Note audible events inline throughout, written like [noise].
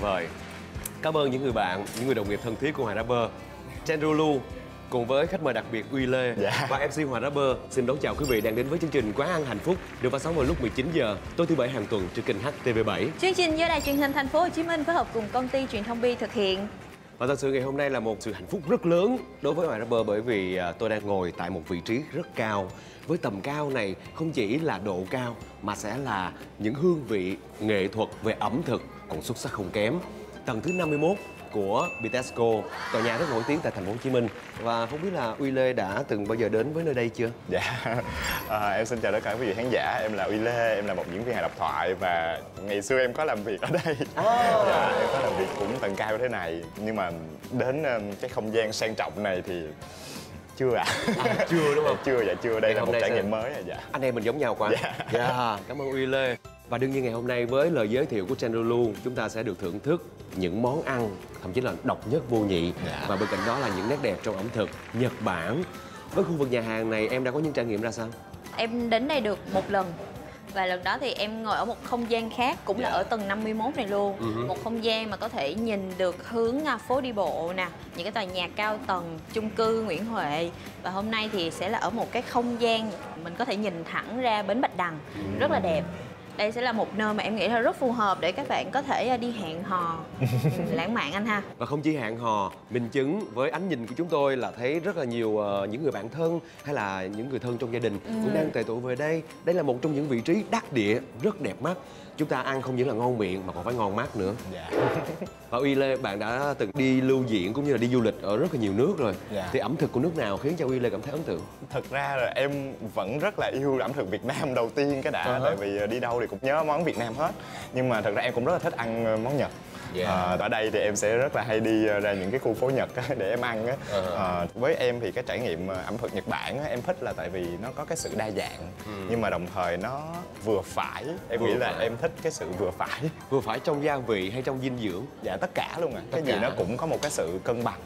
Vời. Cảm ơn những người bạn, những người đồng nghiệp thân thiết của Hoàng Rapper. Chandru cùng với khách mời đặc biệt Uy Lê Dạ. và MC Hoàng Rapper xin đón chào quý vị đang đến với chương trình Quán ăn hạnh phúc được phát sóng vào lúc 19 giờ tối thứ bảy hàng tuần trên kênh HTV7. Chương trình do Đài truyền hình Thành phố Hồ Chí Minh phối hợp cùng công ty truyền thông Bi thực hiện. Và thật sự ngày hôm nay là một sự hạnh phúc rất lớn đối với Hoàng Rapper bởi vì à, tôi đang ngồi tại một vị trí rất cao. Với tầm cao này không chỉ là độ cao mà sẽ là những hương vị nghệ thuật về ẩm thực cũng xuất sắc không kém. Tầng thứ 51 của Bitexco, tòa nhà rất nổi tiếng tại thành phố Hồ Chí Minh. Và không biết là Uy Lê đã từng bao giờ đến với nơi đây chưa? Dạ, à, em xin chào tất cả quý vị khán giả Em là Uy Lê, em là một diễn viên hài độc thoại Và ngày xưa em có làm việc ở đây Dạ, em có làm việc cũng tầng cao thế này Nhưng mà đến um, cái không gian sang trọng này thì chưa ạ À, chưa đúng không? chưa, dạ chưa, đây Thì là một trải nghiệm mới à, dạ Anh em mình giống nhau quá. Dạ. Dạ, cảm ơn Uy Lê. Và đương nhiên ngày hôm nay với lời giới thiệu của Chandru chúng ta sẽ được thưởng thức những món ăn thậm chí là độc nhất vô nhị Dạ. và bên cạnh đó là những nét đẹp trong ẩm thực Nhật Bản. Với khu vực nhà hàng này em đã có những trải nghiệm ra sao? Em đến đây được một lần và lần đó thì em ngồi ở một không gian khác cũng là Dạ. ở tầng 51 này luôn Ừ. một không gian mà có thể nhìn được hướng à, phố đi bộ nè những cái tòa nhà cao tầng chung cư Nguyễn Huệ và hôm nay thì sẽ là ở một cái không gian mình có thể nhìn thẳng ra bến Bạch Đằng Ừ. rất là đẹp đây sẽ là một nơi mà em nghĩ là rất phù hợp để các bạn có thể à, đi hẹn hò [laughs] Ừ, lãng mạn anh ha Và không chỉ hẹn hò, minh chứng với ánh nhìn của chúng tôi là thấy rất là nhiều ờ, những người bạn thân hay là những người thân trong gia đình cũng đang tề tụ về đây. Đây là một trong những vị trí đắc địa, rất đẹp mắt. Chúng ta ăn không những là ngon miệng mà còn phải ngon mắt nữa. Dạ, [laughs] Và Uy Lê, bạn đã từng đi lưu diễn cũng như là đi du lịch ở rất là nhiều nước rồi. Dạ. Thì ẩm thực của nước nào khiến cho Uy Lê cảm thấy ấn tượng? thật ra là em vẫn rất là yêu ẩm thực Việt Nam đầu tiên cái đã Ờ. Tại vì đi đâu thì cũng nhớ món Việt Nam hết. Nhưng mà thật ra em cũng rất là thích ăn ờ, món Nhật. Yeah. Ờ, ở đây thì em sẽ rất là hay đi ờ, ra những cái khu phố Nhật á, để em ăn á. Ờ. Ờ, với em thì cái trải nghiệm ờ, ẩm thực Nhật Bản á, em thích là tại vì nó có cái sự đa dạng nhưng mà đồng thời nó vừa phải em Vừa nghĩ là phải. em thích cái sự vừa phải Vừa phải trong gia vị hay trong dinh dưỡng? dạ tất cả luôn à cái gì nó cũng có một cái sự cân bằng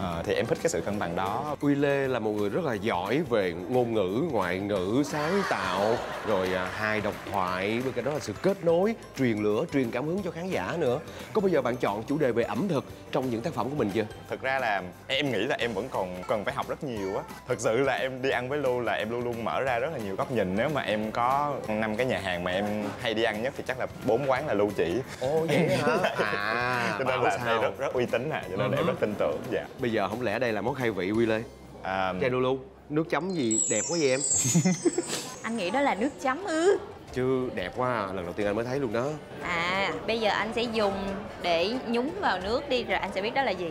Ờ, thì em thích cái sự cân bằng đó Uy Lê là một người rất là giỏi về ngôn ngữ, ngoại ngữ, sáng tạo, rồi à, hài độc thoại, bên cạnh đó là sự kết nối, truyền lửa, truyền cảm hứng cho khán giả nữa. Có bao giờ bạn chọn chủ đề về ẩm thực trong những tác phẩm của mình chưa? thực ra là em nghĩ là em vẫn còn cần phải học rất nhiều á thực sự là em đi ăn với lu là em luôn luôn mở ra rất là nhiều góc nhìn nếu mà em có năm cái nhà hàng mà em hay đi ăn nhất thì chắc là bốn quán là lưu chỉ Ồ vậy hả? [laughs] À, cho nên là đây rất rất uy tín nè cho nên là em rất tin tưởng dạ Bây giờ không lẽ đây là món khai vị Uy Lê? à, Chai Lulu, nước chấm gì đẹp quá vậy em? [laughs] anh nghĩ đó là nước chấm ư Chứ đẹp quá à. lần đầu tiên anh mới thấy luôn đó. À, bây giờ anh sẽ dùng để nhúng vào nước đi rồi anh sẽ biết đó là gì.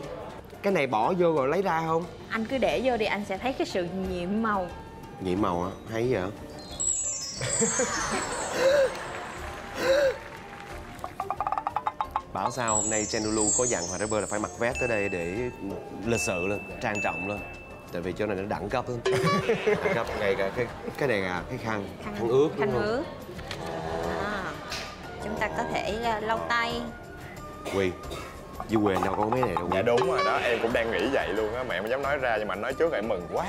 Cái này bỏ vô rồi lấy ra không? Anh cứ để vô đi anh sẽ thấy cái sự nhiệm màu. Nhiệm màu á, hay vậy? [laughs] Bảo sao hôm nay Chandulu có dặn Hoàng Rapper là phải mặc vest tới đây để lịch sự lên, trang trọng lên Tại vì chỗ này nó đẳng cấp lắm [laughs] Đẳng cấp, ngay cả cái cái này là cái khăn, khăn, ướt đúng Khăn không? ướt. Chúng ta có thể à, lau tay. Quy, dưới quê đâu có mấy này đâu. Dạ đúng rồi đó. Em cũng đang nghĩ vậy luôn á. Mà em không dám nói ra nhưng mà anh nói trước em mừng quá.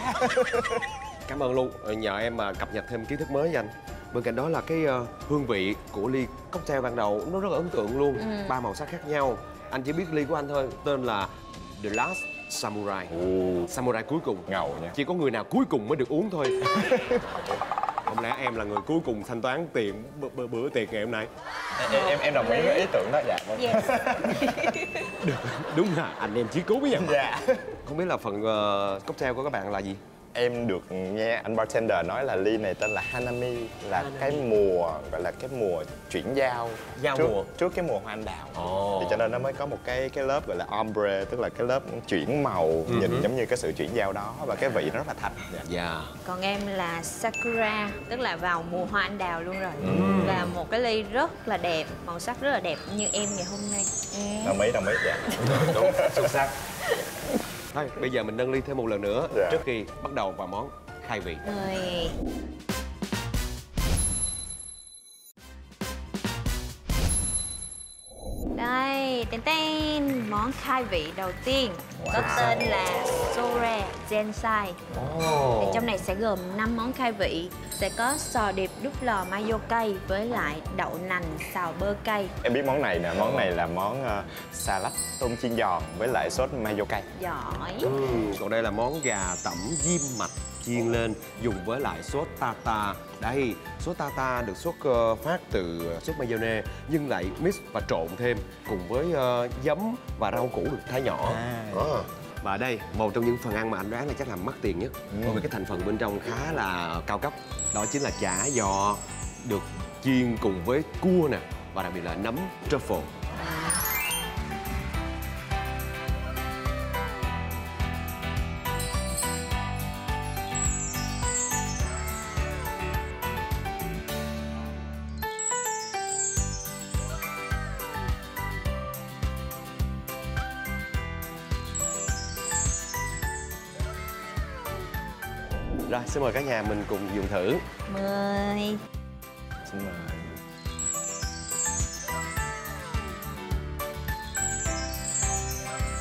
[laughs] Cảm ơn luôn, Ờ, nhờ em mà cập nhật thêm kiến thức mới cho anh. Bên cạnh đó là cái ờ, hương vị của ly cocktail ban đầu nó rất là ấn tượng luôn. Ừ. Ba màu sắc khác nhau. Anh chỉ biết ly của anh thôi, tên là The Last Samurai. Ồ, Samurai cuối cùng. Ngầu nha. Chỉ có người nào cuối cùng mới được uống thôi [laughs] Không lẽ em là người cuối cùng thanh toán tiền bữa, bữa, tiệc ngày hôm nay em, em em đồng ý với ý tưởng đó dạ vâng. Yes. Đúng là anh em chí cứu với nhau dạ Không biết là phần ờ, cocktail của các bạn là gì? Em được nghe anh bartender nói là ly này tên là Hanami là cái mùa gọi là cái mùa chuyển giao Giao trước, mùa. trước cái mùa hoa anh đào Ồ. thì cho nên nó mới có một cái cái lớp gọi là ombre tức là cái lớp chuyển màu Ừ nhìn giống như cái sự chuyển giao đó và cái vị nó rất là thanh dạ. Dạ Còn em là Sakura, tức là vào mùa hoa anh đào luôn rồi. Và một cái ly rất là đẹp, màu sắc rất là đẹp như em ngày hôm nay. Ừ. đồng ý đồng ý dạ Đúng, xuất sắc Thôi, bây giờ mình nâng ly thêm một lần nữa Dạ. Trước khi bắt đầu vào món khai vị Rồi. Đây, tên tên món khai vị đầu tiên có tên là Sore Gensai. Thì trong này sẽ gồm 5 món khai vị. Sẽ có sò điệp đút lò mayo cay với lại đậu nành xào bơ cay. Em biết món này nè. Món này là món uh, salad tôm chiên giòn với lại sốt mayo cay. Giỏi. Ừm, còn đây là món gà tẩm diêm mạch chiên lên dùng với lại sốt tartar. Đây sốt tartar được xuất ờ, phát từ sốt mayonnaise nhưng lại mix và trộn thêm cùng với ờ, giấm và rau củ được thái nhỏ. À. và đây một trong những phần ăn mà anh đoán là chắc là mắc tiền nhất. Bởi vì cái thành phần bên trong khá là cao cấp. Đó chính là chả giò được chiên cùng với cua nè. Và đặc biệt là nấm truffle rồi xin mời cả nhà mình cùng dùng thử. Mười xin mời.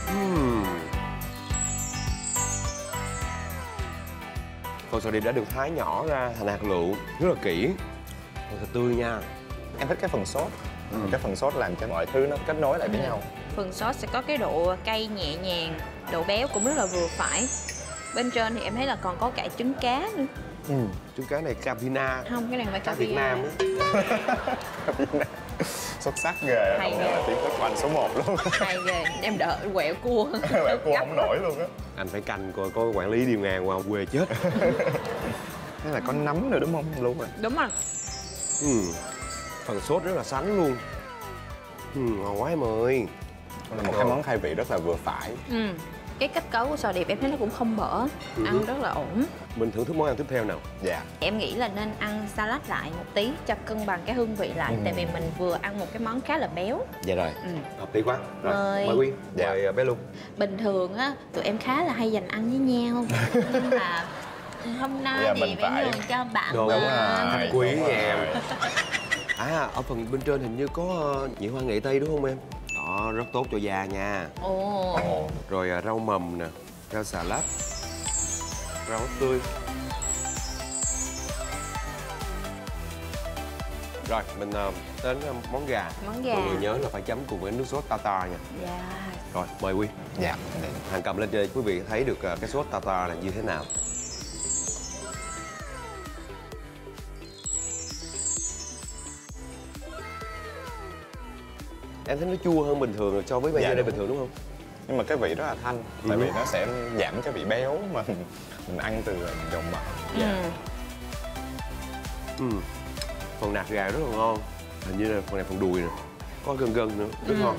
Ừm. Phần sò điệp đã được thái nhỏ ra thành hạt lựu rất là kỹ. Còn thật tươi nha. Em thích cái phần sốt. Cái phần sốt làm cho mọi thứ nó kết nối lại với Ừ. nhau. Phần sốt sẽ có cái độ cay nhẹ nhàng độ béo cũng rất là vừa phải bên trên thì em thấy là còn có cả trứng cá nữa. Ừ. Trứng cá này Capina không cái này phải Cá Việt Nam [laughs] xuất sắc ghê. Hay ghê. là tiếng của anh số 1 luôn. [laughs] Hay ghê. Em đỡ quẹo cua. [laughs] Mẹ cô không nổi luôn á. Anh phải canh coi có quản lý điều ngàn qua quê chết. Thế là có nấm nữa đúng không? Đúng rồi đúng rồi. Ừm. Phần sốt rất là sánh luôn. Ừm, ngon quá em ơi. Đây là một cái món khai vị rất là vừa phải. Ừ. cái kết cấu của sò điệp em thấy nó cũng không bở ăn rất là ổn Mình thưởng thức món ăn tiếp theo nào Dạ em nghĩ là nên ăn salad lại một tí cho cân bằng cái hương vị lại Ừ. tại vì mình vừa ăn một cái món khá là béo Dạ rồi, ừ. hợp lý quá Rồi, Mời. mời Quyên, Dạ. mời ờ, bé luôn bình thường á tụi em khá là hay dành ăn với nhau [laughs] nhưng mà hôm nay Dạ, thì mình phải nhường cho bạn Đúng mình. rồi. Khách quý em À, ở phần bên trên hình như có ờ, nhị hoa nghệ tây đúng không em? Đó, rất tốt cho da nha. Ồ. Ồ Rồi à, rau mầm nè, rau xà lách Rau tươi. Rồi, mình à, đến à, món gà. Món gà. Mọi người nhớ là phải chấm cùng với nước sốt tartar nha. Dạ. Rồi, mời Quy. Dạ Hàng cầm lên cho quý vị thấy được cái sốt tartar là như thế nào Em thấy nó chua hơn bình thường so với bây Dạ, bình thường đúng không? Nhưng mà cái vị rất là thanh Tại Ừ. vì nó sẽ giảm cái vị béo mà [laughs] mình ăn từ dầu mỡ ừ. Ừ. Phần nạc gà rất là ngon Hình như là phần này phần đùi nè Có gân gân nữa, rất Ừ. ngon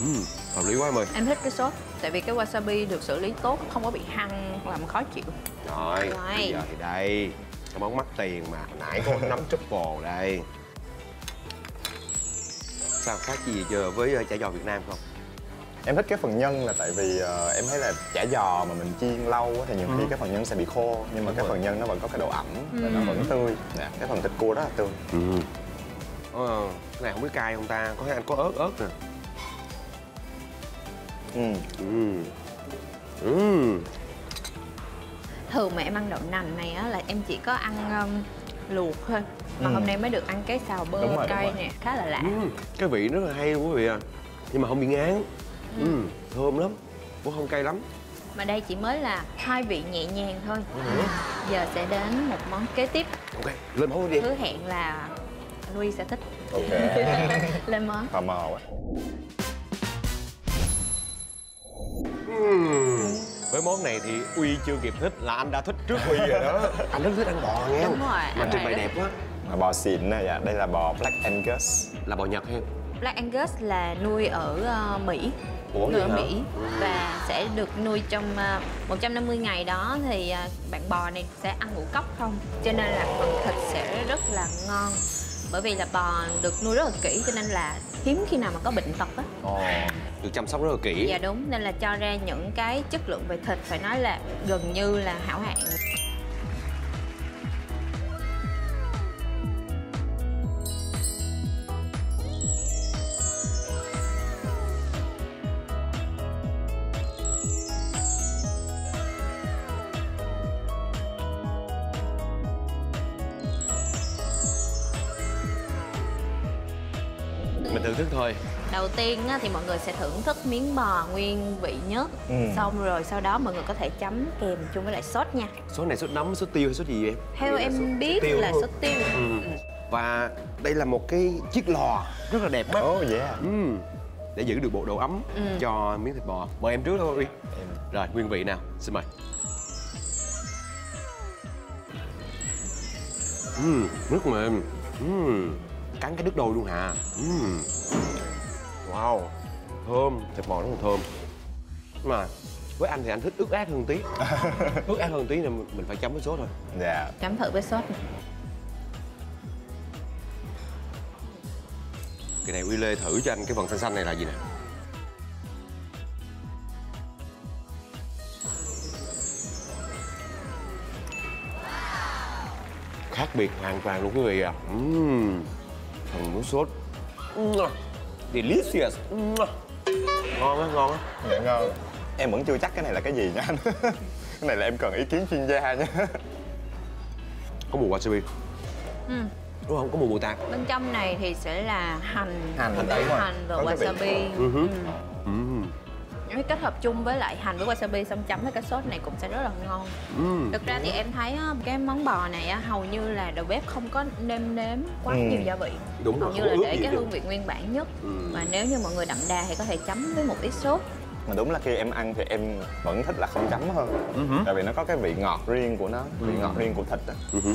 ừ. Hợp lý quá em ơi em thích cái sốt tại vì cái wasabi được xử lý tốt không có bị hăng làm khó chịu Rồi, Rồi. bây giờ thì đây Cái món mắc tiền mà Hồi nãy có nấm triple đây Sao khác gì giờ với ờ, chả giò Việt Nam không? Em thích cái phần nhân là tại vì ờ, em thấy là chả giò mà mình chiên lâu á, thì nhiều khi cái phần nhân sẽ bị khô Nhưng mà Đúng cái rồi. phần nhân nó vẫn có cái độ ẩm và nó vẫn tươi dạ, Cái phần thịt cua rất là tươi Ừ. Ờ, cái này không biết cay không ta? Có thấy anh có ớt ớt nè ừ. Ừ. Ừ. thường mà em ăn đậu nành này á là em chỉ có ăn um, luộc thôi mà Ừ. hôm nay mới được ăn cái xào bơ Đúng rồi, đúng cay rồi. nè khá là lạ. Ừ. Cái vị rất là hay luôn quý vị à Nhưng mà không bị ngán. Ừ. Thơm lắm Cũng không cay lắm. Mà đây chỉ mới là hai vị nhẹ nhàng thôi. Ừ. giờ sẽ đến một món kế tiếp. Ok, lên món đi. Hứa hẹn là Louis sẽ thích. Ok. [laughs] Lên món. Tò mò quá Với món này thì Uy chưa kịp thích là anh đã thích trước Uy rồi đó. [laughs] Anh rất thích ăn bò. Nghe Đúng. rồi, Mà trưng bày đẹp quá. Là bò xịn nè, dạ. đây là bò Black Angus. Là bò Nhật hay Black Angus là nuôi ở ờ, Mỹ. Ủa, nuôi vậy ở hả? Mỹ. Và sẽ được nuôi trong ờ, 150 ngày đó thì ờ, bạn bò này sẽ ăn ngũ cốc không? Cho nên là phần thịt sẽ rất là ngon bởi vì là bò được nuôi rất là kỹ cho nên là hiếm khi nào mà có bệnh tật á. Ồ Được chăm sóc rất là kỹ. Dạ đúng nên là cho ra những cái chất lượng về thịt phải nói là gần như là hảo hạng đầu tiên á, thì mọi người sẽ thưởng thức miếng bò nguyên vị nhất Ừ. xong rồi sau đó mọi người có thể chấm kèm chung với lại sốt nha sốt này sốt nấm sốt tiêu hay sốt gì vậy theo em biết tiêu là sốt tiêu Ừ. Và đây là một cái chiếc lò rất là đẹp mắt. Oh yeah. Ừm, Để giữ được bộ độ ấm Ừ. cho miếng thịt bò. Mời em trước thôi Uy. Em Rồi, nguyên vị nào, xin mời. Ừm, rất mềm. Ừm, cắn cái đứt đôi luôn hả? Ừm. Wow, thơm, thịt bò rất là thơm. Nhưng mà với anh thì anh thích ướt át hơn tí. [laughs] ướt át hơn tí nên mình phải chấm với sốt thôi. dạ. chấm thử với sốt này. Kỳ này Uy Lê thử cho anh cái phần xanh xanh này là gì nè Khác biệt hoàn toàn luôn quý vị à Ừm, Phần nước sốt Mua. Delicious. Ngon á, ngon á Dạ ngon. Em vẫn chưa chắc cái này là cái gì nha anh. [laughs] cái này là em cần ý kiến chuyên gia nha. Có mùi wasabi Ừ. Đúng không? Có mùi mùi tạt bên trong này thì sẽ là hành Hành, hành, hành Có vị. wasabi Ừ Nếu kết hợp chung với lại hành với wasabi xong chấm với cái sốt này cũng sẽ rất là ngon ừm. thực ra thì em thấy á, cái món bò này á, hầu như là đầu bếp không có nêm nếm quá Ừ. nhiều gia vị Đúng hầu rồi, như là để cái hương vị nguyên bản nhất Ừ. và nếu như mọi người đậm đà thì có thể chấm với một ít sốt Mà đúng là khi em ăn thì em vẫn thích là không chấm hơn. Ừ hứ. Tại vì nó có cái vị ngọt riêng của nó, vị ngọt riêng của thịt đó. Ừ hứ.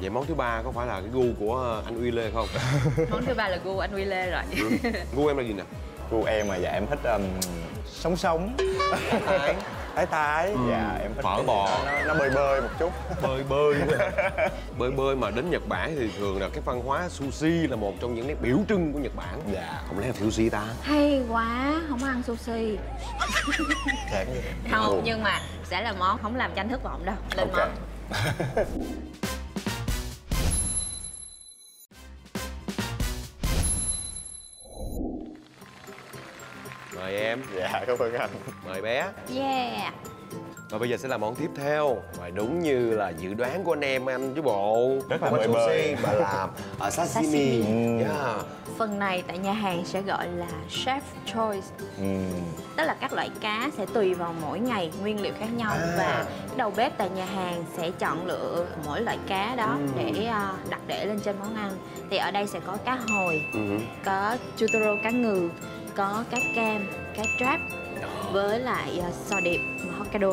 Vậy món thứ ba có phải là cái gu của anh Uy Lê không? món thứ ba là gu anh Uy Lê rồi gu em là gì nè? Gu em mà dạ em thích um, sống sống. Thái. Thái thái. Dạ em thích Phở bò. Nó, nó bơi bơi một chút. bơi bơi [laughs] bơi bơi mà đến Nhật Bản thì thường là cái văn hóa sushi là một trong những nét biểu trưng của Nhật Bản Dạ. không lẽ là sushi ta hay quá không ăn sushi không nhưng mà sẽ là món không làm cho anh thất vọng đâu lên Ok. món [laughs] mời em Dạ cảm ơn anh. mời bé yeah và bây giờ sẽ là món tiếp theo và đúng như là dự đoán của anh em anh chứ bộ Rất là phải bơi mà là uh, sashimi, Sashimi. Ừ. yeah. phần này tại nhà hàng sẽ gọi là chef choice Ừm. tức là các loại cá sẽ tùy vào mỗi ngày nguyên liệu khác nhau À. và đầu bếp tại nhà hàng sẽ chọn lựa mỗi loại cá đó Ừm. để à, đặt để lên trên món ăn thì ở đây sẽ có cá hồi Ừ. có chutoro cá ngừ có cá cam cá trap với lại uh, sò điệp Hokkaido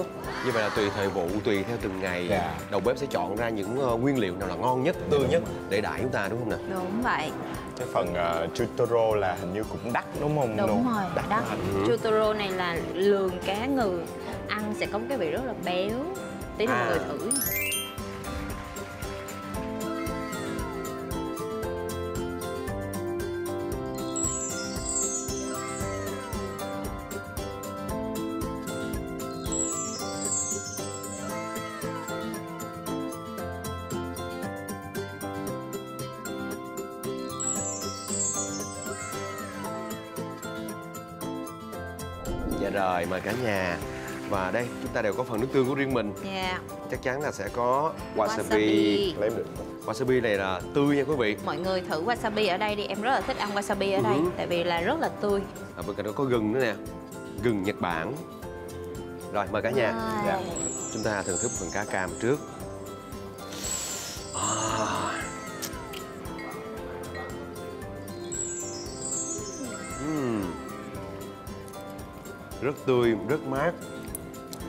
như vậy là tùy thời vụ tùy theo từng ngày Dạ. đầu bếp sẽ chọn ra những uh, nguyên liệu nào là ngon nhất tươi nhất để đãi chúng ta đúng không nè đúng vậy Cái phần uh, chutoro là hình như cũng đắt đúng không? đúng Nô? rồi đó Ừ. chutoro này là lườn cá ngừ ăn sẽ có một cái vị rất là béo tí nữa À. mọi người thử rồi mời cả nhà và đây chúng ta đều có phần nước tương của riêng mình yeah. chắc chắn là sẽ có wasabi Wasabi. Lấy được. wasabi này là tươi nha quý vị mọi người thử wasabi ở đây đi em rất là thích ăn wasabi ở đây Ừ. tại vì là rất là tươi ở bên cạnh đó có gừng nữa nè gừng nhật bản rồi mời cả nhà Wow. Dạ. chúng ta thưởng thức phần cá cam trước rất tươi rất mát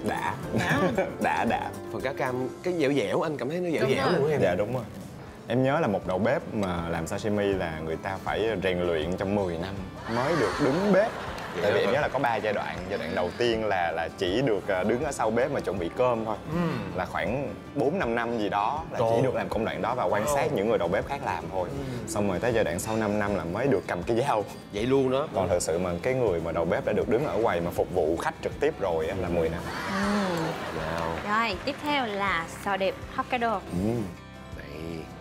Đã. [laughs] đã đã. phần cá cam cái dẻo dẻo anh cảm thấy nó dẻo Đúng dẻo rồi. luôn á em Dạ đúng rồi. Em nhớ là một đầu bếp mà làm sashimi là người ta phải rèn luyện trong 10 năm mới được đứng bếp. Vậy Tại vì em nhớ là có 3 giai đoạn. Giai đoạn đầu tiên là là chỉ được à, đứng ở sau bếp mà chuẩn bị cơm thôi. Là khoảng 4 5 năm gì đó là Trời. chỉ được làm công đoạn đó và quan sát những người đầu bếp khác làm thôi. Xong rồi tới giai đoạn sau 5 năm là mới được cầm cái dao. vậy luôn đó Còn thực sự mà cái người mà đầu bếp đã được đứng ở quầy mà phục vụ khách trực tiếp rồi á, là 10 năm. Ừm. wow. rồi tiếp theo là sò điệp Hokkaido Này,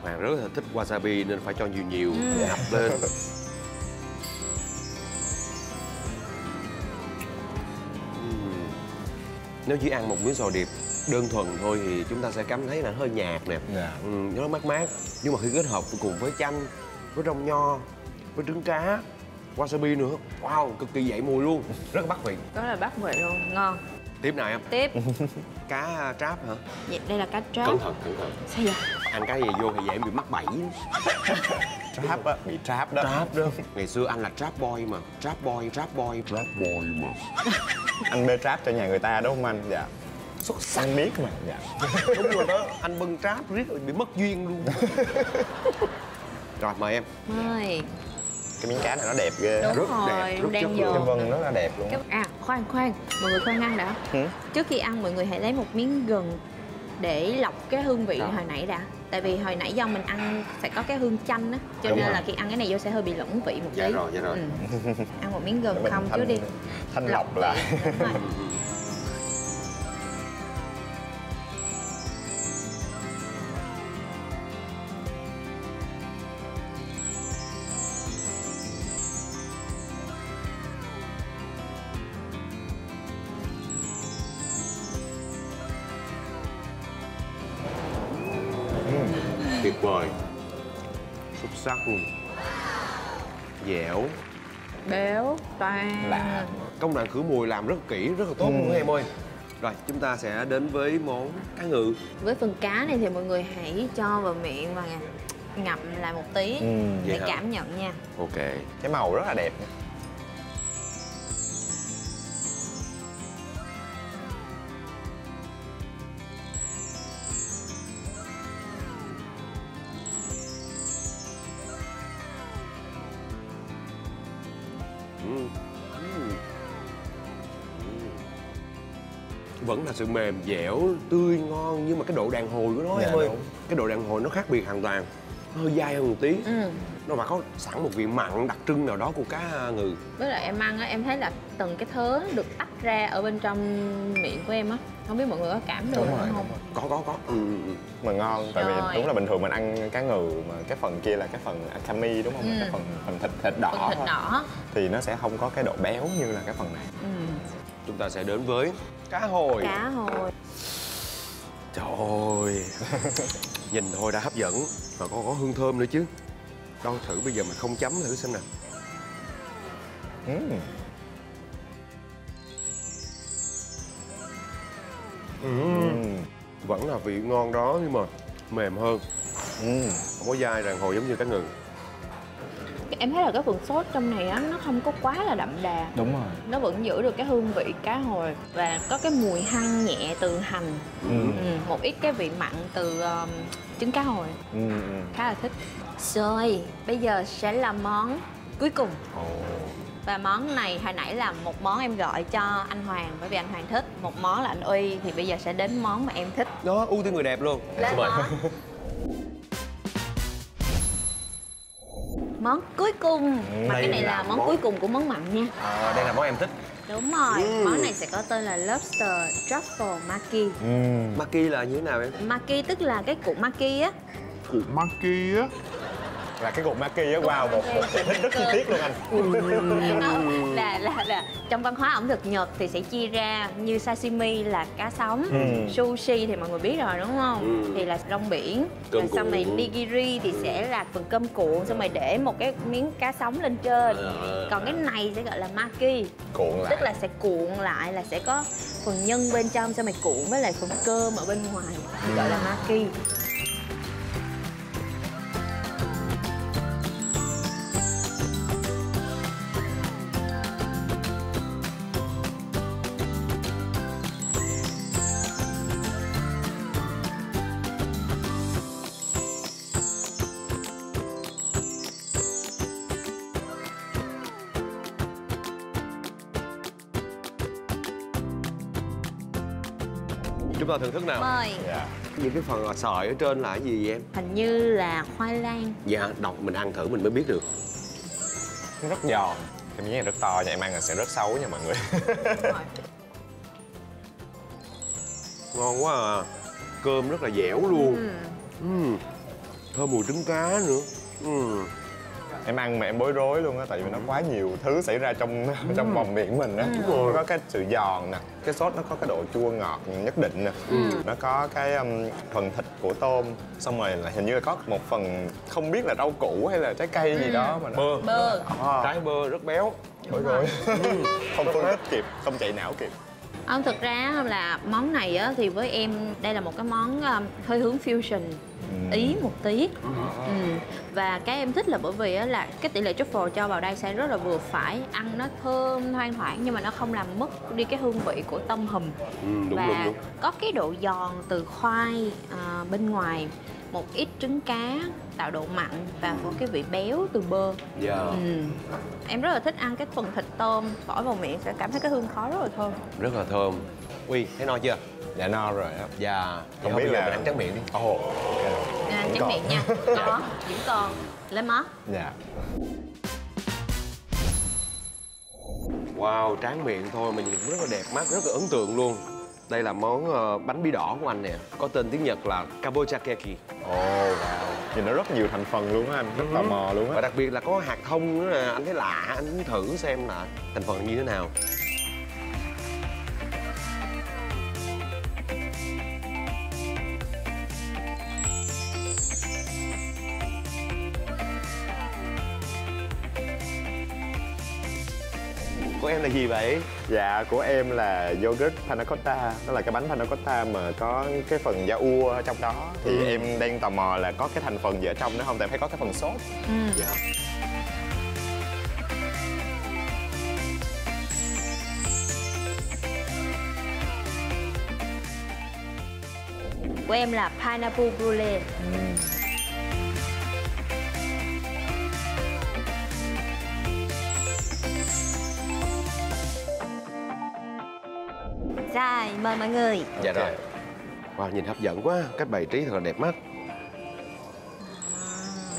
Hoàng rất là thích wasabi nên phải cho nhiều nhiều Ừ. ngập lên. [laughs] Nếu chỉ ăn một miếng sò điệp đơn thuần thôi thì chúng ta sẽ cảm thấy là hơi nhạt nè. Dạ. Ừm, nó mát mát. Nhưng mà khi kết hợp cùng với chanh với rong nho với trứng cá wasabi nữa wow cực kỳ dậy mùi luôn rất bắt vị đó là bắt vị luôn ngon tiếp nào em. Tiếp. [laughs] Cá à, tráp hả? Vậy đây là cá tráp. Cẩn thận cẩn thận. Sao vậy? Ăn cái gì vô thì dễ bị mắc bẫy. Trap á bị trap đó. Tráp đó. Ngày xưa anh là trap boy mà. Trap boy trap boy. Trap boy mà. Anh bê trap cho nhà người ta đúng không anh? Dạ. Xuất sắc. Anh biết mà dạ. Đúng rồi đó anh bưng tráp riết rồi bị mất duyên luôn. Rồi mời em. Mời. cái miếng cá này nó đẹp ghê. Đúng rất rồi, đẹp, rất đang lượng. cái vân rất là đẹp luôn. Cái- À khoan khoan, mọi người khoan ăn đã Ừ. Trước khi ăn mọi người hãy lấy một miếng gừng Để lọc cái hương vị Đó. hồi nãy đã Tại vì hồi nãy do mình ăn sẽ có cái hương chanh á Cho Đúng nên rồi. là khi ăn cái này vô sẽ hơi bị lẫn vị một tí Dạ rồi, dạ rồi. Ừ. Ăn một miếng gừng không thanh- chứ đi thanh lọc lại [laughs] sắc luôn. Dẻo. Béo, toàn Lạ. công đoạn khử mùi làm rất kỹ rất là tốt luôn em ơi. Rồi chúng ta sẽ đến với món cá ngừ. Với phần cá này thì mọi người hãy cho vào miệng và ngậm lại một tí Ừ, Để hả? cảm nhận nha. Ok. Cái màu rất là đẹp. Ừ. vẫn là sự mềm dẻo tươi ngon nhưng mà cái độ đàn hồi của nó Dạ, em ơi đúng. cái độ đàn hồi nó khác biệt hoàn toàn nó hơi dai hơn một tí ừ. nó mà có sẵn một vị mặn đặc trưng nào đó của cá ngừ Với lại em ăn á, em thấy là từng cái thớ được tách ra ở bên trong miệng của em á Không biết mọi người có cảm được Đúng rồi, không? đúng rồi. có có có ừ, ừ, ừ. mà ngon tại Rồi. vì đúng là bình thường mình ăn cá ngừ mà cái phần kia là cái phần akami đúng không Ừ. cái phần phần thịt thịt đỏ Phần thịt thôi. đỏ thì nó sẽ không có cái độ béo như là cái phần này ừ. Chúng ta sẽ đến với cá hồi. Cá hồi. Trời ơi. [laughs] Nhìn thôi đã hấp dẫn mà còn có hương thơm nữa chứ. Đâu thử bây giờ mà không chấm thử xem nào. Ừm. Ừm. vẫn là vị ngon đó nhưng mà mềm hơn. Ừm. không có dai ràng hồi giống như cá ngừ Em thấy là cái phần sốt trong này á, nó không có quá là đậm đà đúng rồi Nó vẫn giữ được cái hương vị cá hồi Và có cái mùi hăng nhẹ từ hành Ừm. ừ. Một ít cái vị mặn từ um, trứng cá hồi Ừm, ừm. Khá là thích Rồi, bây giờ sẽ là món cuối cùng Ồ. Và món này hồi nãy là một món em gọi cho anh Hoàng Bởi vì anh Hoàng thích Một món là anh Uy Thì bây giờ sẽ đến món mà em thích đó ưu tiên người đẹp luôn Lên Mời. món [laughs] Món cuối cùng. Mà Đây cái này là là món món- cuối cùng của món mặn nha. À, đây là món em thích. Đúng rồi, Mm. món này sẽ có tên là Lobster Truffle Maki. Ừm. maki là như thế nào em? Maki tức là cái củ maki á là cái cục maki á wow một một giải thích rất chi tiết luôn anh là, là, là trong văn hóa ẩm thực Nhật thì sẽ chia ra như sashimi là cá sống, Ừ. sushi thì mọi người biết rồi đúng không? Ừ. Thì là rong biển, Cơm rồi xong rồi cuộn. nigiri thì sẽ là phần cơm cuộn xong rồi để một cái miếng cá sống lên trên. Ờ. Còn cái này sẽ gọi là maki, cuộn lại tức là sẽ cuộn lại là sẽ có phần nhân bên trong xong rồi cuộn với lại phần cơm ở bên ngoài thì gọi là maki. Chúng ta thưởng thức nào? Mời. dạ. Những cái phần sợi ở trên là cái gì vậy em? Hình như là khoai lang. dạ đọc mình ăn thử mình mới biết được. Nó rất giòn. Cái miếng này rất to nha em ăn là sẽ rất xấu nha mọi người. [laughs] Ngon quá à. Cơm rất là dẻo luôn. Ừ. Ừm, thơm mùi trứng cá nữa. Ừm. Em ăn mà em bối rối luôn á tại vì nó quá nhiều thứ xảy ra trong trong vòng miệng mình á. Nó có cái sự giòn nè cái sốt nó có cái độ chua ngọt nhất định nè. Nó có cái um, phần thịt của tôm xong rồi là hình như là có một phần không biết là rau củ hay là trái cây gì đó mà nó bơ. Bơ. À, trái bơ rất béo. Bối rối. [laughs] Không phân tích kịp không chạy não kịp. Không, thực ra là món này á, thì với em đây là một cái món um, hơi hướng fusion ý một tí. Ừ. và cái em thích là bởi vì á, là cái tỷ lệ truffle cho vào đây sẽ rất là vừa phải ăn nó thơm thoang thoảng nhưng mà nó không làm mất đi cái hương vị của tôm hùm. Ừ, đúng và đúng đúng. có cái độ giòn từ khoai à, bên ngoài một ít trứng cá tạo độ mặn và có cái vị béo từ bơ. Dạ. Ừ. em rất là thích ăn cái phần thịt tôm bỏ vào miệng sẽ cảm thấy cái hương khói rất là thơm. Rất là thơm. Uy thấy no chưa dạ no rồi á dạ. Không biết là mình ăn tráng miệng đi. Ồ ok. À, Vẫn tráng miệng nha. Đó [laughs] vẫn còn. Lên món dạ. Wow tráng miệng thôi mà nhìn cũng rất là đẹp mắt rất là ấn tượng luôn. Đây là món ờ, bánh bí đỏ của anh nè. Có tên tiếng nhật là kabochakeki ồ wow. Nhìn nó rất nhiều thành phần luôn á anh. Rất tò mò luôn và á đặc biệt là có hạt thông nữa nè. Anh thấy lạ anh muốn thử xem là thành phần như thế nào là gì vậy? Dạ của em là yogurt panna cotta. Đó là cái bánh panna cotta mà có cái phần da ua ở trong đó. Thì Ừ. em đang tò mò là có cái thành phần gì ở trong nữa không? Tại thấy có cái phần sốt. Ừ. dạ. Của em là pineapple brulee. Rồi mời mọi người dạ Ok. rồi wow nhìn hấp dẫn quá cách bày trí thật là đẹp mắt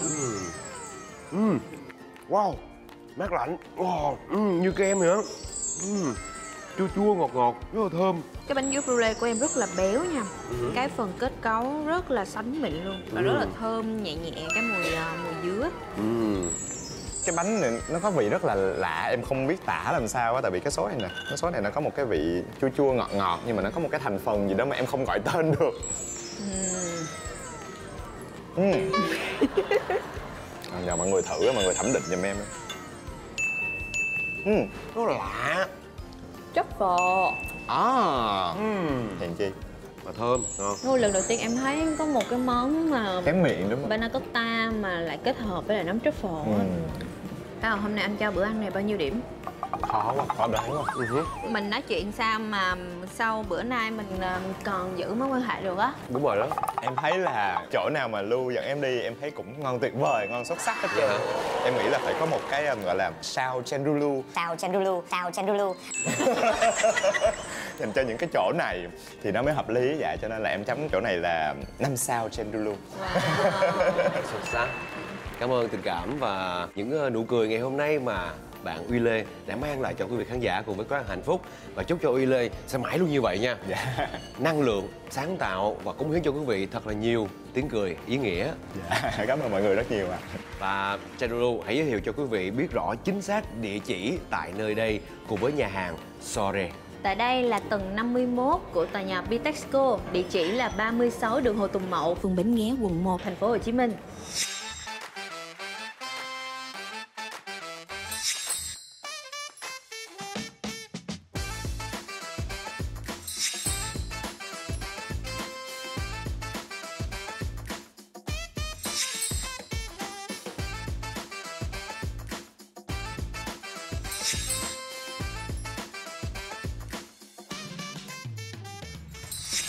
Ừm. Ừm. wow mát lạnh wow. ừm, như kem nữa Ừm. chua chua ngọt ngọt rất là thơm cái bánh dứa brulee của em rất là béo nha cái phần kết cấu rất là sánh mịn luôn và rất là thơm nhẹ nhẹ cái mùi à, mùi dứa Ừm. Cái bánh này nó có vị rất là lạ em không biết tả làm sao á tại vì cái sốt này nè cái sốt này nó có một cái vị chua chua ngọt ngọt nhưng mà nó có một cái thành phần gì đó mà em không gọi tên được. Ừm. À, nhờ mọi người thử á, mọi người thẩm định giùm em Ừm. rất là lạ. Truffle à. Ừm. hèn chi. Và thơm ngon. Ôi, lần đầu tiên em thấy có một cái món mà kém miệng đúng không? Panna cotta mà lại kết hợp với lại nấm truffle á. Không? Hôm nay anh cho bữa ăn này bao nhiêu điểm? khó quá khó đoán quá Ừ. Mình nói chuyện sao mà sau bữa nay mình ờ, còn giữ mối quan hệ được á đúng rồi đó em thấy là chỗ nào mà lưu dẫn em đi em thấy cũng ngon tuyệt vời ngon xuất sắc hết trơn em nghĩ là phải có một cái um, gọi là sao chendulu Sao Chandulu, sao Chandulu. [laughs] dành cho những cái chỗ này thì nó mới hợp lý dạ cho nên là em chấm chỗ này là năm sao chendulu [laughs] xuất sắc cảm ơn tình cảm và những ờ, nụ cười ngày hôm nay mà bạn Uy Lê đã mang lại cho quý vị khán giả cùng với quán ăn hạnh phúc. Và chúc cho Uy Lê sẽ mãi luôn như vậy nha. Dạ. [laughs] Năng lượng sáng tạo và cống hiến cho quý vị thật là nhiều tiếng cười ý nghĩa. Dạ [laughs] cảm ơn mọi người rất nhiều ạ. Và Chadulu hãy giới thiệu cho quý vị biết rõ chính xác địa chỉ tại nơi đây cùng với nhà hàng Sore. Tại đây là tầng 51 của tòa nhà Bitexco Địa chỉ là 36 đường Hồ Tùng Mậu, phường Bến Nghé, quận 1, thành phố Hồ Chí Minh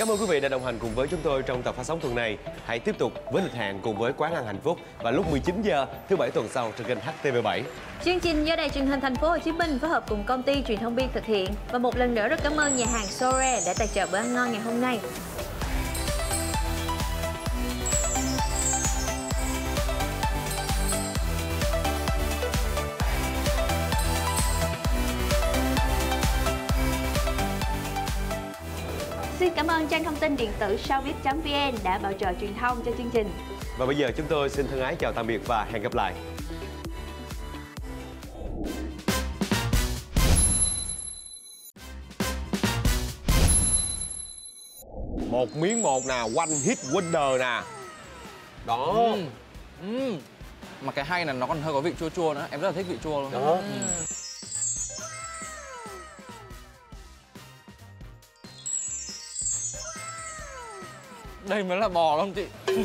Cảm ơn quý vị đã đồng hành cùng với chúng tôi trong tập phát sóng tuần này. Hãy tiếp tục với lịch hẹn cùng với Quán ăn hạnh phúc vào lúc 19 giờ thứ bảy tuần sau trên kênh HTV7. Chương trình do Đài truyền hình thành phố Hồ Chí Minh phối hợp cùng công ty truyền thông biên thực hiện và một lần nữa rất cảm ơn nhà hàng Sore đã tài trợ bữa ăn ngon ngày hôm nay. cảm ơn trang thông tin điện tử sao viết.vn đã bảo trợ truyền thông cho chương trình. Và bây giờ chúng tôi xin thân ái chào tạm biệt và hẹn gặp lại. Một miếng một nè, quanh hit wonder nè. Đó. Ừ. Ừ. Mà cái hay là nó còn hơi có vị chua chua nữa, em rất là thích vị chua luôn. Đó. Ừ. đây mới là bò không chị? [laughs]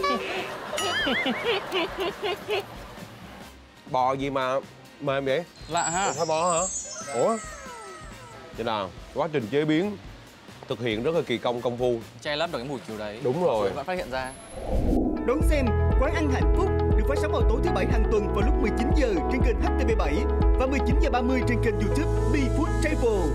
Bò gì mà mềm vậy? Lạ ha. Phải bò hả? Ủa? Vậy là quá trình chế biến thực hiện rất là kỳ công công phu. Che lấp được cái mùi kiểu đấy. Đúng rồi. vẫn phát hiện ra. Đón xem Quán ăn hạnh phúc được phát sóng vào tối thứ bảy hàng tuần vào lúc 19 giờ trên kênh HTV7 và 19 giờ 30 trên kênh YouTube Be Food Travel.